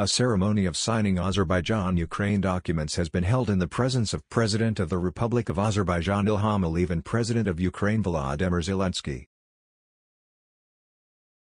A ceremony of signing Azerbaijan-Ukraine documents has been held in the presence of President of the Republic of Azerbaijan Ilham Aliyev and President of Ukraine Volodymyr Zelensky.